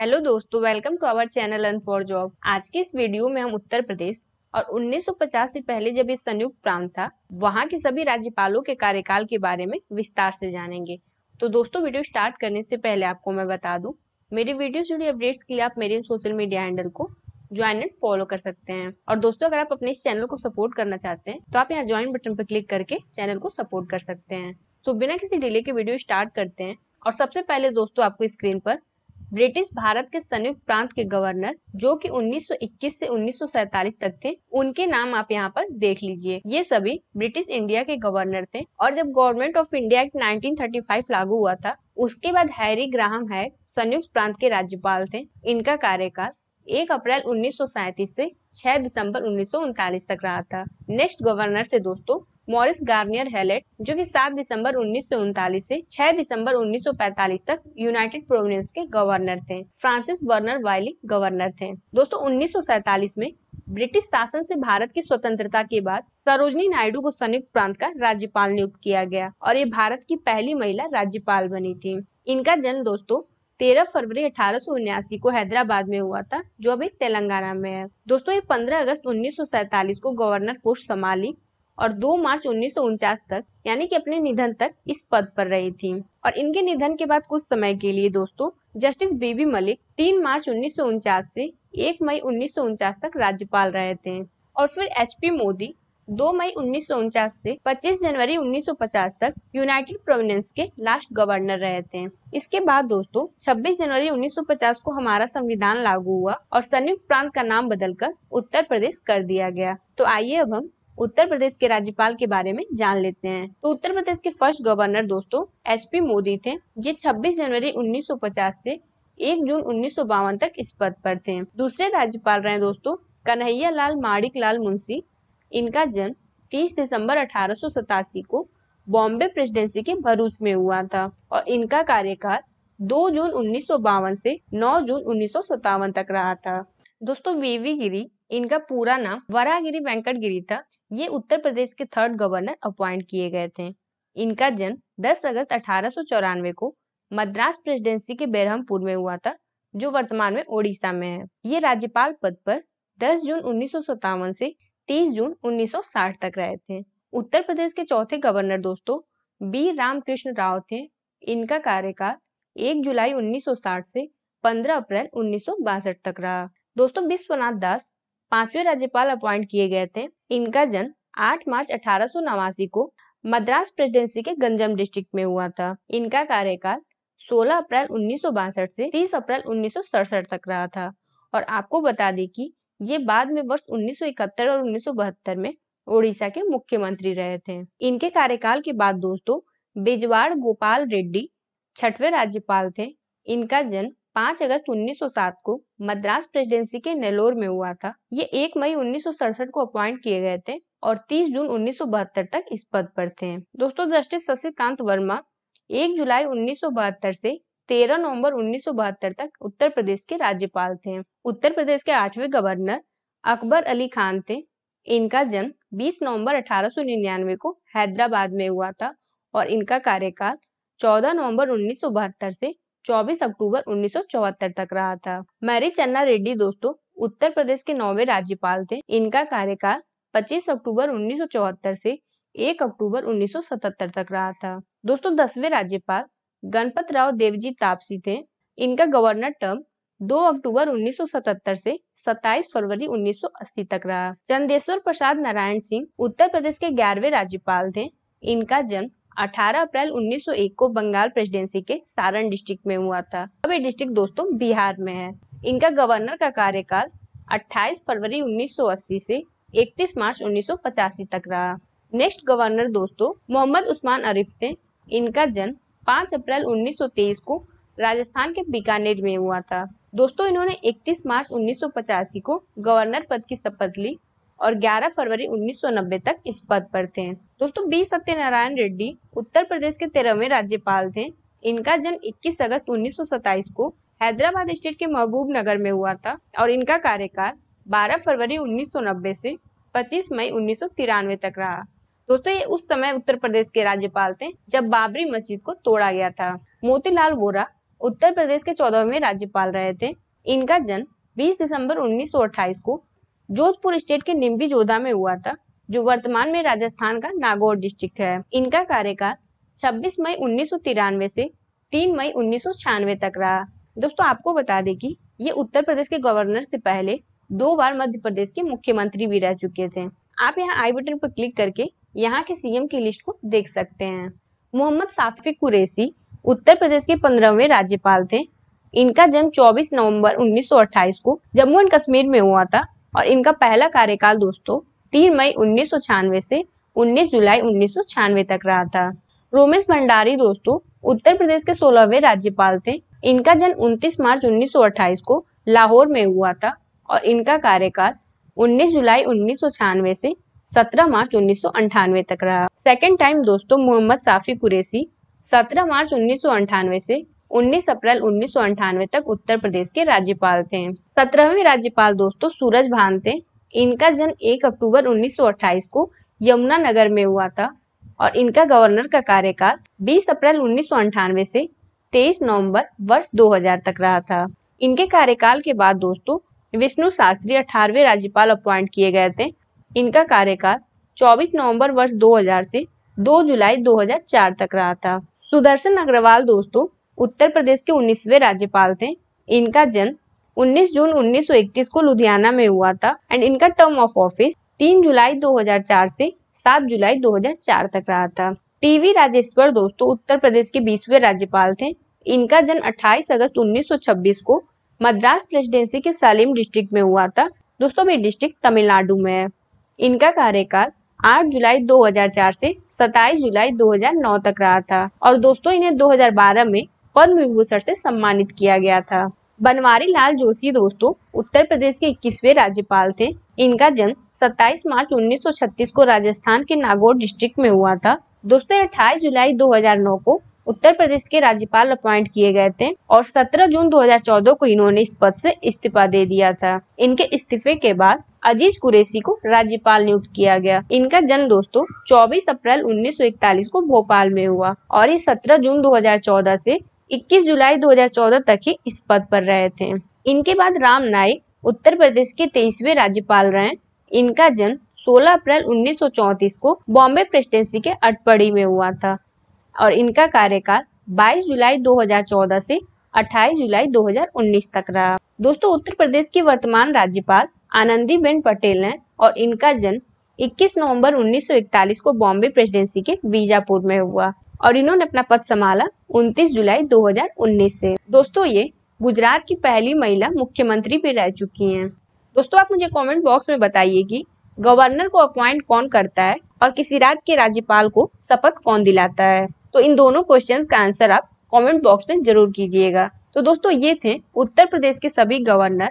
Hello दोस्तों welcome to our channel on for job आज की इस वीडियो में हम उत्तर प्रदेश और 1950 से पहले जब ये संयुक्त प्रांत था, वहाँ के सभी राज्यपालों के कार्यकाल के बारे में विस्तार से जानेंगे। तो दोस्तों वीडियो स्टार्ट करने से पहले आपको मैं बता दूँ, मेरी वीडियो से जुड़ी अपडेट्स के लिए आप मेरे सोशल मीडिया हैंडल को ज्वाइन एंड फॉलो कर सकते हैं। और दोस्तों, अगर आप अपने इस चैनल को सपोर्ट करना चाहते हैं तो आप यहाँ ज्वाइन बटन पर क्लिक करके चैनल को सपोर्ट कर सकते हैं। तो बिना किसी डिले के वीडियो स्टार्ट करते हैं। और सबसे पहले दोस्तों, आपको स्क्रीन पर ब्रिटिश भारत के संयुक्त प्रांत के गवर्नर, जो कि 1921 से 1947 तक थे, उनके नाम आप यहाँ पर देख लीजिए। ये सभी ब्रिटिश इंडिया के गवर्नर थे और जब गवर्नमेंट ऑफ़ इंडिया एक्ट 1935 लागू हुआ था, उसके बाद हैरी ग्राहम हैग संयुक्त प्रांत के राज्यपाल थे। इनका कार्यकाल एक अप्रैल उन्नीस से 6 दिसंबर उन्नीस सौ उनतालीस तक रहा था। नेक्स्ट गवर्नर थे दोस्तों मॉरिस गार्नियर हेलेट, जो कि 7 दिसंबर उन्नीस से 6 दिसंबर 1945 तक यूनाइटेड प्रोविंस के गवर्नर थे। फ्रांसिस बर्नर वाइली गवर्नर थे। दोस्तों, उन्नीस में ब्रिटिश शासन से भारत की स्वतंत्रता के बाद सरोजनी नायडू को संयुक्त प्रांत का राज्यपाल नियुक्त किया गया और ये भारत की पहली महिला राज्यपाल बनी थी। इनका जन्म, दोस्तों 13 फरवरी अठारह को हैदराबाद में हुआ था, जो अभी तेलंगाना में है। दोस्तों, ये 15 अगस्त उन्नीस को गवर्नर पोस्ट संभाली। और 2 मार्च उन्नीस सौ उनचास तक, यानी कि अपने निधन तक, इस पद पर रही थी। और इनके निधन के बाद कुछ समय के लिए, दोस्तों, जस्टिस बीबी मलिक 3 मार्च उन्नीस से 1 मई उन्नीस सौ उनचास तक राज्यपाल रहे थे। और फिर एच पी मोदी 2 मई उन्नीस से 25 जनवरी 1950 तक यूनाइटेड प्रोविनेंस के लास्ट गवर्नर रहे थे। इसके बाद, दोस्तों 26 जनवरी 1950 को हमारा संविधान लागू हुआ और संयुक्त प्रांत का नाम बदलकर उत्तर प्रदेश कर दिया गया। तो आइए अब हम उत्तर प्रदेश के राज्यपाल के बारे में जान लेते हैं। तो उत्तर प्रदेश के फ़र्स्ट गवर्नर दोस्तों एच पी मोदी थे, ये 26 जनवरी 1950 से 1 जून उन्नीस सौ बावन तक इस पद पर थे। दूसरे राज्यपाल रहे दोस्तों कन्हैया लाल माणिक लाल मुंशी, इनका जन्म 30 दिसंबर अठारह सौ सतासी को बॉम्बे प्रेसिडेंसी के भरूच में हुआ था और इनका कार्यकाल 2 जून उन्नीस से 9 जून उन्नीस सौ सत्तावन तक रहा था। दोस्तों वीवी गिरी इनका पूरा नाम वरागिरी वेंकट गिरी था। ये उत्तर प्रदेश के थर्ड गवर्नर अपॉइंट किए गए थे। इनका जन्म 10 अगस्त अठारह सौ चौरानवे को मद्रास प्रेसिडेंसी के बेरहमपुर में हुआ था, जो वर्तमान में ओडिशा में है। ये राज्यपाल पद पर 10 जून उन्नीस सौ सत्तावन से 30 जून 1960 तक रहे थे। उत्तर प्रदेश के चौथे गवर्नर दोस्तों बी रामकृष्ण राव थे। इनका कार्यकाल 1 जुलाई 1960 से 15 अप्रैल उन्नीस सौ बासठ तक रहा। दोस्तों विश्वनाथ दास पांचवे राज्यपाल अपॉइंट किए गए थे। इनका जन्म 8 मार्च अठारह सौ नवासी को मद्रास प्रेसिडेंसी के गंजम डिस्ट्रिक्ट में हुआ था। इनका कार्यकाल 16 अप्रैल उन्नीस से 30 अप्रैल उन्नीस सौ सड़सठ तक रहा था। और आपको बता दें कि ये बाद में वर्ष 1971 और 1972 में ओडिशा के मुख्यमंत्री रहे थे। इनके कार्यकाल के बाद दोस्तों, बिजवाड़ गोपाल रेड्डी छठवे राज्यपाल थे। इनका जन्म 5 अगस्त 1907 को मद्रास प्रेसिडेंसी के नेलोर में हुआ था। ये 1 मई उन्नीस सौ सड़सठ को अपॉइंट किए गए थे और 30 जून उन्नीस सौ बहत्तर तक इस पद पर थे। दोस्तों, जस्टिस शशिकांत वर्मा 1 जुलाई उन्नीस सौ बहत्तर से 13 नवंबर उन्नीस सौ बहत्तर तक उत्तर प्रदेश के राज्यपाल थे। उत्तर प्रदेश के आठवें गवर्नर अकबर अली खान थे। इनका जन्म 20 नवंबर अठारह सौ निन्यानवे को हैदराबाद में हुआ था और इनका कार्यकाल 14 नवंबर उन्नीस सौ बहत्तर से 24 अक्टूबर 1974 तक रहा था। मैरी चन्ना रेड्डी दोस्तों, उत्तर प्रदेश के नौवे राज्यपाल थे। इनका कार्यकाल 25 अक्टूबर 1974 से 1 अक्टूबर 1977 तक रहा था। दोस्तों, दसवें राज्यपाल गणपत राव देवजी तापसी थे। इनका गवर्नर टर्म 2 अक्टूबर 1977 से 27 फरवरी 1980 तक रहा। चंदेश्वर प्रसाद नारायण सिंह उत्तर प्रदेश के ग्यारहवे राज्यपाल थे। इनका जन्म 18 अप्रैल 1901 को बंगाल प्रेसिडेंसी के सारण डिस्ट्रिक्ट में हुआ था। अब ये डिस्ट्रिक्ट दोस्तों बिहार में है। इनका गवर्नर का कार्यकाल 28 फरवरी 1980 से 31 मार्च 1985 तक रहा। नेक्स्ट गवर्नर दोस्तों मोहम्मद उस्मान अरिफ थे। इनका जन्म 5 अप्रैल 1923 को राजस्थान के बीकानेर में हुआ था। दोस्तों इन्होंने 31 मार्च 1985 को गवर्नर पद की शपथ ली। और 11 फरवरी 1990 तक इस पद पर थे। दोस्तों, बी सत्यनारायण रेड्डी उत्तर प्रदेश के तेरहवें राज्यपाल थे। इनका जन्म 21 अगस्त 1927 को हैदराबाद स्टेट के महबूब नगर में हुआ था और इनका कार्यकाल 12 फरवरी 1990 से 25 मई उन्नीस सौ तिरानवे तक रहा। दोस्तों, ये उस समय उत्तर प्रदेश के राज्यपाल थे जब बाबरी मस्जिद को तोड़ा गया था। मोतीलाल वोरा उत्तर प्रदेश के चौदहवें राज्यपाल रहे थे। इनका जन्म 20 दिसंबर 1928 को जोधपुर स्टेट के निम्बी जोधा में हुआ था, जो वर्तमान में राजस्थान का नागौर डिस्ट्रिक्ट है। इनका कार्यकाल 26 मई उन्नीस से 3 मई उन्नीस सौ छियानवे तक रहा। दोस्तों, आपको बता दें कि ये उत्तर प्रदेश के गवर्नर से पहले दो बार मध्य प्रदेश के मुख्यमंत्री भी रह चुके थे। आप यहाँ आई बटन पर क्लिक करके यहाँ के सीएम की लिस्ट को देख सकते हैं। मोहम्मद साफी कुरैसी उत्तर प्रदेश के पंद्रहवें राज्यपाल थे। इनका जन्म 24 नवंबर 1928 को जम्मू एंड कश्मीर में हुआ था। और इनका पहला कार्यकाल दोस्तों तीन मई उन्नीस सौ छियानवे से 19 जुलाई उन्नीस सौ छियानवे तक रहा था। रोमेश भंडारी दोस्तों उत्तर प्रदेश के सोलहवें राज्यपाल थे। इनका जन्म 29 मार्च 1928 को लाहौर में हुआ था और इनका कार्यकाल 19 जुलाई उन्नीस सौ छियानवे से 17 मार्च उन्नीस तक रहा। सेकेंड टाइम दोस्तों मोहम्मद साफी कुरेसी 17 मार्च उन्नीस सौ अठानवे से 19 अप्रैल उन्नीस तक उत्तर प्रदेश के राज्यपाल थे। सत्रहवें राज्यपाल दोस्तों सूरज भान थे। इनका जन्म 1 अक्टूबर 1928 को यमुना नगर में हुआ था और इनका गवर्नर का कार्यकाल 20 अप्रैल उन्नीस से 23 नवंबर वर्ष 2000 तक रहा था। इनके कार्यकाल के बाद दोस्तों विष्णु शास्त्री अठारवे राज्यपाल अपॉइंट किए गए थे। इनका कार्यकाल 24 नवंबर वर्ष 2000 से 2 जुलाई 2004 तक रहा था। सुदर्शन अग्रवाल दोस्तों उत्तर प्रदेश के उन्नीसवे राज्यपाल थे। इनका जन्म 19 जून 1931 को लुधियाना में हुआ था एंड इनका टर्म ऑफ़ ऑफ़िस 3 जुलाई 2004 से 7 जुलाई 2004 तक रहा था। टीवी राजेश्वर दोस्तों उत्तर प्रदेश के बीसवे राज्यपाल थे। इनका जन्म 28 अगस्त 1926 को मद्रास प्रेसिडेंसी के सालिम डिस्ट्रिक्ट में हुआ था। दोस्तों ये डिस्ट्रिक्ट तमिलनाडु में है। इनका कार्यकाल 8 जुलाई 2004 से 27 जुलाई 2009 तक रहा था। और दोस्तों इन्हें 2012 में पद्म विभूषण से सम्मानित किया गया था। बनवारी लाल जोशी दोस्तों, उत्तर प्रदेश के इक्कीसवे राज्यपाल थे। इनका जन्म 27 मार्च 1936 को राजस्थान के नागौर डिस्ट्रिक्ट में हुआ था। दोस्तों अट्ठाईस जुलाई 2009 को उत्तर प्रदेश के राज्यपाल अपॉइंट किए गए थे और 17 जून 2014 को इन्होंने इस पद से इस्तीफा दे दिया था। इनके इस्तीफे के बाद अज़ीज़ कुरेसी को राज्यपाल नियुक्त किया गया। इनका जन्म दोस्तों 24 अप्रैल 1941 को भोपाल में हुआ और ये 17 जून 2014 से 21 जुलाई 2014 तक ही इस पद पर रहे थे। इनके बाद राम नाईक उत्तर प्रदेश के तेईसवे राज्यपाल रहे। इनका जन्म 16 अप्रैल 1934 को बॉम्बे प्रेसिडेंसी के अटपड़ी में हुआ था और इनका कार्यकाल 22 जुलाई 2014 से 28 जुलाई 2019 तक रहा। दोस्तों, उत्तर प्रदेश की वर्तमान राज्यपाल आनंदी बेन पटेल हैं और इनका जन्म 21 नवंबर 1941 को बॉम्बे प्रेसिडेंसी के बीजापुर में हुआ। और इन्होंने अपना पद संभाला 29 जुलाई 2019 से। दोस्तों, ये गुजरात की पहली महिला मुख्यमंत्री भी रह चुकी हैं। दोस्तों, आप मुझे कमेंट बॉक्स में बताइए कि गवर्नर को अपॉइंट कौन करता है और किसी राज्य के राज्यपाल को शपथ कौन दिलाता है? तो इन दोनों क्वेश्चन का आंसर आप कॉमेंट बॉक्स में ज़रूर कीजिएगा। तो दोस्तों, ये थे उत्तर प्रदेश के सभी गवर्नर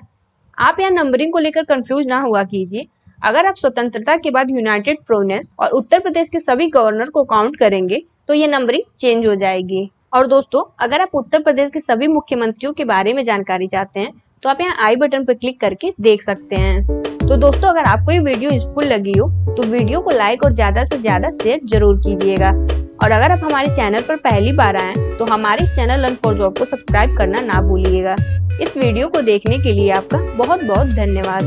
आप यहाँ नंबरिंग को लेकर कंफ्यूज ना हुआ कीजिए। अगर आप स्वतंत्रता के बाद यूनाइटेड प्रोविंस और उत्तर प्रदेश के सभी गवर्नर को काउंट करेंगे तो ये नंबरिंग चेंज हो जाएगी। और दोस्तों, अगर आप उत्तर प्रदेश के सभी मुख्यमंत्रियों के बारे में जानकारी चाहते हैं तो आप यहाँ आई बटन पर क्लिक करके देख सकते हैं। तो दोस्तों, अगर आपको ये वीडियो यूजफुल लगी हो तो वीडियो को लाइक और ज़्यादा से ज़्यादा शेयर ज़रूर कीजिएगा। और अगर आप हमारे चैनल पर पहली बार आए तो हमारे चैनल लर्न फॉर जॉब को सब्सक्राइब करना ना भूलिएगा। इस वीडियो को देखने के लिए आपका बहुत बहुत धन्यवाद।